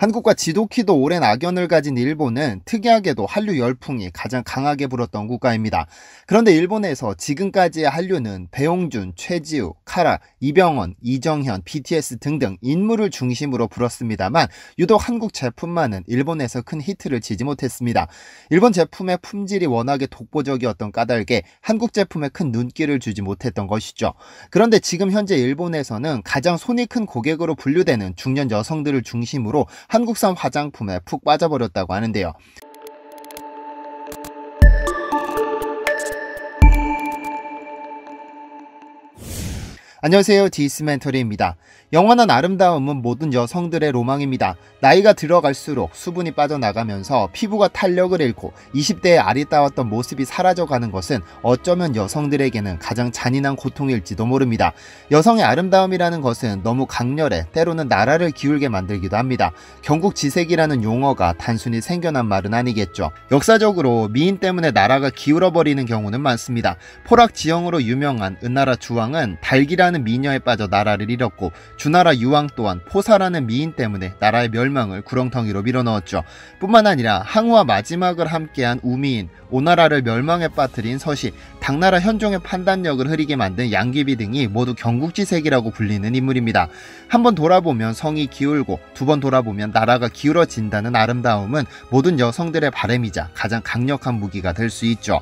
한국과 지독히도 오랜 악연을 가진 일본은 특이하게도 한류 열풍이 가장 강하게 불었던 국가입니다. 그런데 일본에서 지금까지의 한류는 배용준, 최지우, 카라, 이병헌, 이정현, BTS 등등 인물을 중심으로 불었습니다만 유독 한국 제품만은 일본에서 큰 히트를 치지 못했습니다. 일본 제품의 품질이 워낙에 독보적이었던 까닭에 한국 제품에 큰 눈길을 주지 못했던 것이죠. 그런데 지금 현재 일본에서는 가장 손이 큰 고객으로 분류되는 중년 여성들을 중심으로 한국산 화장품에 푹 빠져버렸다고 하는데요. 안녕하세요. 디스멘터리입니다. 영원한 아름다움은 모든 여성들의 로망입니다. 나이가 들어갈수록 수분이 빠져나가면서 피부가 탄력을 잃고 20대의 아리따웠던 모습이 사라져가는 것은 어쩌면 여성들에게는 가장 잔인한 고통일지도 모릅니다. 여성의 아름다움이라는 것은 너무 강렬해 때로는 나라를 기울게 만들기도 합니다. 경국지색이라는 용어가 단순히 생겨난 말은 아니겠죠. 역사적으로 미인 때문에 나라가 기울어버리는 경우는 많습니다. 포락 지형으로 유명한 은나라 주왕은 달기라는 포사라는 미녀에 빠져 나라를 잃었고 주나라 유왕 또한 포사라는 미인 때문에 나라의 멸망을 구렁텅이로 밀어넣었죠. 뿐만 아니라 항우와 마지막을 함께한 우미인 오나라를 멸망에 빠뜨린 서시, 당나라 현종의 판단력을 흐리게 만든 양귀비 등이 모두 경국지색이라고 불리는 인물입니다. 한 번 돌아보면 성이 기울고 두 번 돌아보면 나라가 기울어진다는 아름다움은 모든 여성들의 바램이자 가장 강력한 무기가 될 수 있죠.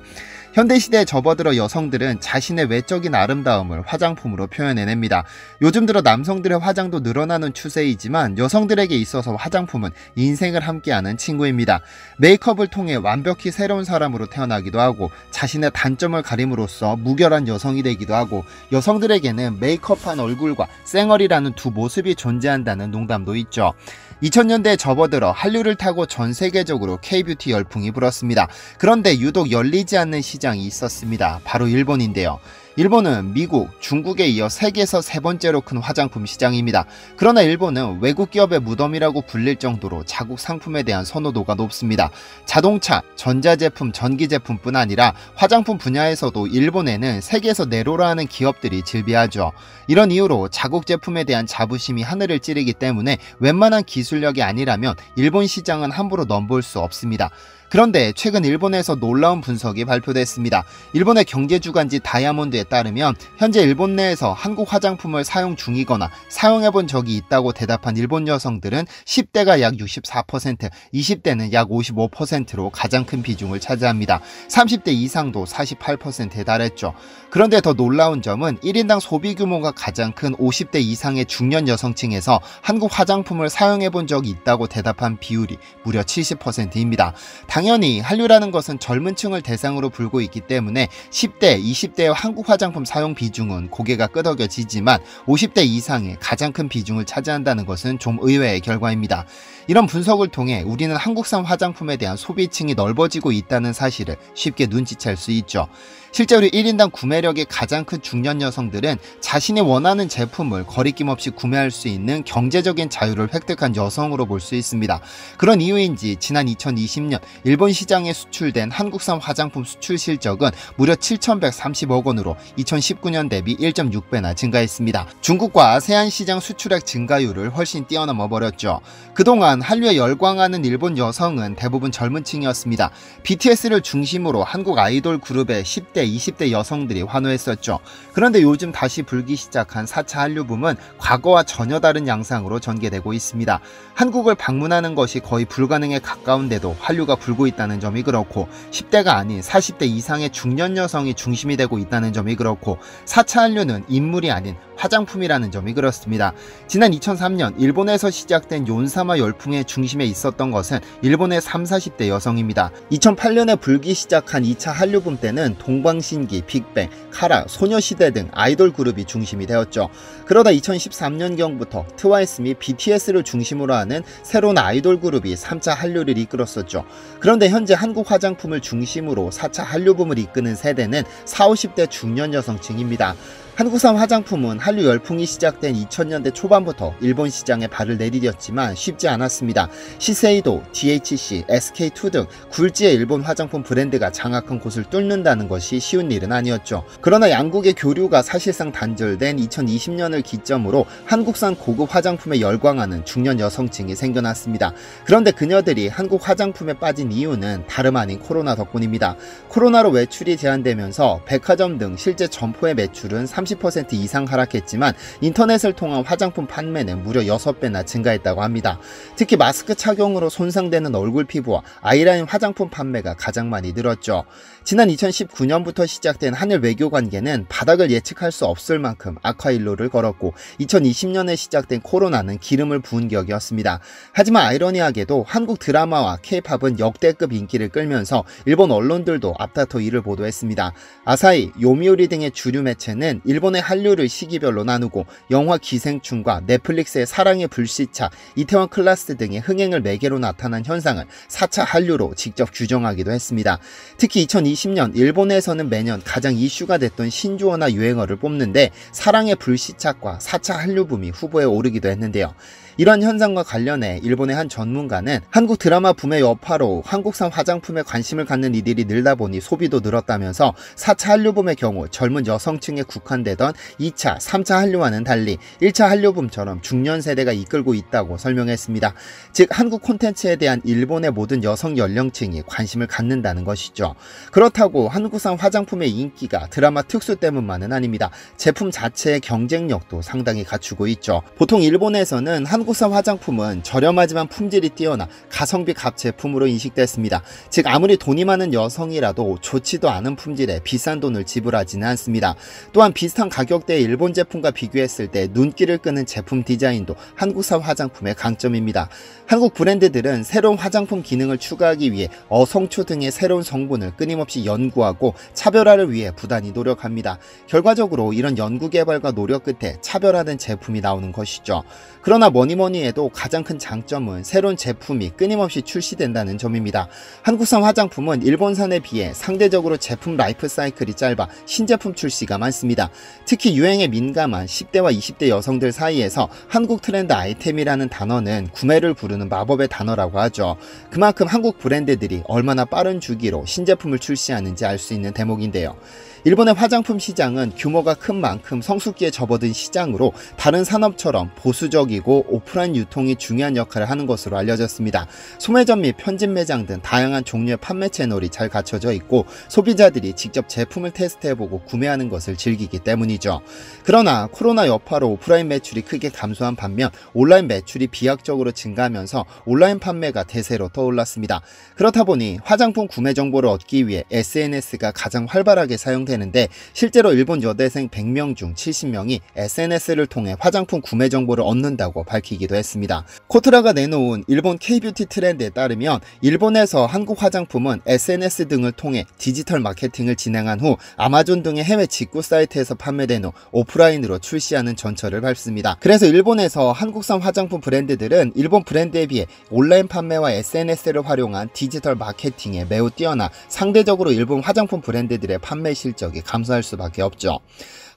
현대시대에 접어들어 여성들은 자신의 외적인 아름다움을 화장품으로 표현해냅니다. 요즘 들어 남성들의 화장도 늘어나는 추세이지만 여성들에게 있어서 화장품은 인생을 함께하는 친구입니다. 메이크업을 통해 완벽히 새로운 사람으로 태어나기도 하고 자신의 단점을 가 림으로써 무결한 여성이 되기도 하고 여성들에게는 메이크업한 얼굴과 쌩얼이라는 두 모습이 존재한다는 농담도 있죠. 2000년대에 접어들어 한류를 타고 전 세계적으로 K-뷰티 열풍이 불었습니다. 그런데 유독 열리지 않는 시장이 있었습니다. 바로 일본인데요. 일본은 미국, 중국에 이어 세계에서 세 번째로 큰 화장품 시장입니다. 그러나 일본은 외국 기업의 무덤이라고 불릴 정도로 자국 상품에 대한 선호도가 높습니다. 자동차, 전자제품, 전기제품뿐 아니라 화장품 분야에서도 일본에는 세계에서 내로라 하는 기업들이 즐비하죠. 이런 이유로 자국 제품에 대한 자부심이 하늘을 찌르기 때문에 웬만한 기술력이 아니라면 일본 시장은 함부로 넘볼 수 없습니다. 그런데 최근 일본에서 놀라운 분석이 발표됐습니다. 일본의 경제주간지 다이아몬드에 따르면 현재 일본 내에서 한국 화장품을 사용 중이거나 사용해본 적이 있다고 대답한 일본 여성들은 10대가 약 64%, 20대는 약 55%로 가장 큰 비중을 차지합니다. 30대 이상도 48%에 달했죠. 그런데 더 놀라운 점은 1인당 소비 규모가 가장 큰 50대 이상의 중년 여성층에서 한국 화장품을 사용해본 적이 있다고 대답한 비율이 무려 70%입니다. 당연히 한류라는 것은 젊은 층을 대상으로 불고 있기 때문에 10대, 20대의 한국 화장품 사용 비중은 고개가 끄덕여지지만 50대 이상의 가장 큰 비중을 차지한다는 것은 좀 의외의 결과입니다. 이런 분석을 통해 우리는 한국산 화장품에 대한 소비층이 넓어지고 있다는 사실을 쉽게 눈치챌 수 있죠. 실제로 1인당 구매력이 가장 큰 중년 여성들은 자신이 원하는 제품을 거리낌 없이 구매할 수 있는 경제적인 자유를 획득한 여성으로 볼 수 있습니다. 그런 이유인지 지난 2020년 일본 시장에 수출된 한국산 화장품 수출 실적은 무려 7,130억 원으로 2019년 대비 1.6배나 증가했습니다. 중국과 아세안 시장 수출액 증가율을 훨씬 뛰어넘어 버렸죠. 그동안 한류에 열광하는 일본 여성은 대부분 젊은 층이었습니다. BTS를 중심으로 한국 아이돌 그룹의 10대 10대, 20대 여성들이 환호했었죠. 그런데 요즘 다시 불기 시작한 4차 한류 붐은 과거와 전혀 다른 양상으로 전개되고 있습니다. 한국을 방문하는 것이 거의 불가능에 가까운데도 한류가 불고 있다는 점이 그렇고 10대가 아닌 40대 이상의 중년 여성이 중심이 되고 있다는 점이 그렇고 4차 한류는 인물이 아닌 화장품이라는 점이 그렇습니다. 지난 2003년 일본에서 시작된 윤사마 열풍의 중심에 있었던 것은 일본의 3, 40대 여성입니다. 2008년에 불기 시작한 2차 한류붐 때는 동방신기, 빅뱅, 카라, 소녀시대 등 아이돌 그룹이 중심이 되었죠. 그러다 2013년경부터 트와이스 및 BTS를 중심으로 하는 새로운 아이돌 그룹이 3차 한류를 이끌었었죠. 그런데 현재 한국 화장품을 중심으로 4차 한류붐을 이끄는 세대는 4, 50대 중년 여성층입니다. 한국산 화장품은 한류 열풍이 시작된 2000년대 초반부터 일본 시장에 발을 내디뎠지만 쉽지 않았습니다. 시세이도, DHC, SK2 등 굴지의 일본 화장품 브랜드가 장악한 곳을 뚫는다는 것이 쉬운 일은 아니었죠. 그러나 양국의 교류가 사실상 단절된 2020년을 기점으로 한국산 고급 화장품에 열광하는 중년 여성층이 생겨났습니다. 그런데 그녀들이 한국 화장품에 빠진 이유는 다름 아닌 코로나 덕분입니다. 코로나로 외출이 제한되면서 백화점 등 실제 점포의 매출은 30% 이상 하락했지만 인터넷을 통한 화장품 판매는 무려 6배나 증가했다고 합니다. 특히 마스크 착용으로 손상되는 얼굴 피부와 아이라인 화장품 판매가 가장 많이 늘었죠. 지난 2019년부터 시작된 한일 외교 관계는 바닥을 예측할 수 없을 만큼 악화일로를 걸었고 2020년에 시작된 코로나는 기름을 부은 격이었습니다. 하지만 아이러니하게도 한국 드라마와 케이팝은 역대급 인기를 끌면서 일본 언론들도 앞다퉈 이를 보도했습니다. 아사히, 요미우리 등의 주류 매체는 일 본의 한류를 시기별로 나누고 영화 기생충과 넷플릭스의 사랑의 불시착, 이태원 클라스 등의 흥행을 매개로 나타난 현상을 4차 한류로 직접 규정하기도 했습니다. 특히 2020년 일본에서는 매년 가장 이슈가 됐던 신조어나 유행어를 뽑는데 사랑의 불시착과 4차 한류붐이 후보에 오르기도 했는데요. 이런 현상과 관련해 일본의 한 전문가는 한국 드라마 붐의 여파로 한국산 화장품에 관심을 갖는 이들이 늘다 보니 소비도 늘었다면서 4차 한류붐의 경우 젊은 여성층에 국한되던 2차, 3차 한류와는 달리 1차 한류붐처럼 중년 세대가 이끌고 있다고 설명했습니다. 즉 한국 콘텐츠에 대한 일본의 모든 여성 연령층이 관심을 갖는다는 것이죠. 그렇다고 한국산 화장품의 인기가 드라마 특수 때문만은 아닙니다. 제품 자체의 경쟁력도 상당히 갖추고 있죠. 보통 일본에서는 한국 한국산 화장품은 저렴하지만 품질이 뛰어나 가성비 값 제품으로 인식됐습니다. 즉 아무리 돈이 많은 여성이라도 좋지도 않은 품질에 비싼 돈을 지불하지는 않습니다. 또한 비슷한 가격대의 일본 제품과 비교했을 때 눈길을 끄는 제품 디자인도 한국산 화장품의 강점입니다. 한국 브랜드들은 새로운 화장품 기능을 추가하기 위해 어성초 등의 새로운 성분을 끊임없이 연구하고 차별화를 위해 부단히 노력합니다. 결과적으로 이런 연구 개발과 노력 끝에 차별화된 제품이 나오는 것이죠. 그러나 뭐니 뭐니 해도 가장 큰 장점은 새로운 제품이 끊임없이 출시된다는 점입니다. 한국산 화장품은 일본산에 비해 상대적으로 제품 라이프 사이클이 짧아 신제품 출시가 많습니다. 특히 유행에 민감한 10대와 20대 여성들 사이에서 한국 트렌드 아이템이라는 단어는 구매를 부르는 마법의 단어라고 하죠. 그만큼 한국 브랜드들이 얼마나 빠른 주기로 신제품을 출시하는지 알 수 있는 대목인데요. 일본의 화장품 시장은 규모가 큰 만큼 성숙기에 접어든 시장으로 다른 산업처럼 보수적이고 오프라인 유통이 중요한 역할을 하는 것으로 알려졌습니다. 소매점 및 편집 매장 등 다양한 종류의 판매 채널이 잘 갖춰져 있고 소비자들이 직접 제품을 테스트해보고 구매하는 것을 즐기기 때문이죠. 그러나 코로나 여파로 오프라인 매출이 크게 감소한 반면 온라인 매출이 비약적으로 증가하면서 온라인 판매가 대세로 떠올랐습니다. 그렇다 보니 화장품 구매 정보를 얻기 위해 SNS가 가장 활발하게 사용 되는데 실제로 일본 여대생 100명 중 70명이 SNS를 통해 화장품 구매 정보를 얻는다고 밝 히기도 했습니다. 코트라가 내놓은 일본 K-뷰티 트렌드에 따르면 일본에서 한국 화장품은 SNS 등을 통해 디지털 마케팅을 진행한 후 아마존 등의 해외 직구 사이트에서 판매된 후 오프라인으로 출시하는 전철을 밟습니다. 그래서 일본에서 한국산 화장품 브랜드들은 일본 브랜드에 비해 온라인 판매와 SNS를 활용한 디지털 마케팅에 매우 뛰어나 상대적으로 일본 화장품 브랜드들의 판매 실 실적이 감소할 수밖에 없죠.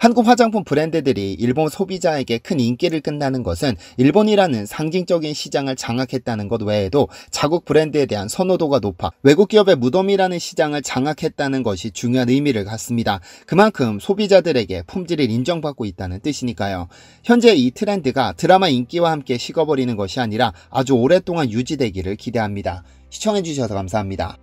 한국 화장품 브랜드들이 일본 소비자에게 큰 인기를 끈다는 것은 일본이라는 상징적인 시장을 장악했다는 것 외에도 자국 브랜드에 대한 선호도가 높아 외국 기업의 무덤이라는 시장을 장악했다는 것이 중요한 의미를 갖습니다. 그만큼 소비자들에게 품질을 인정받고 있다는 뜻이니까요. 현재 이 트렌드가 드라마 인기와 함께 식어버리는 것이 아니라 아주 오랫동안 유지되기를 기대합니다. 시청해주셔서 감사합니다.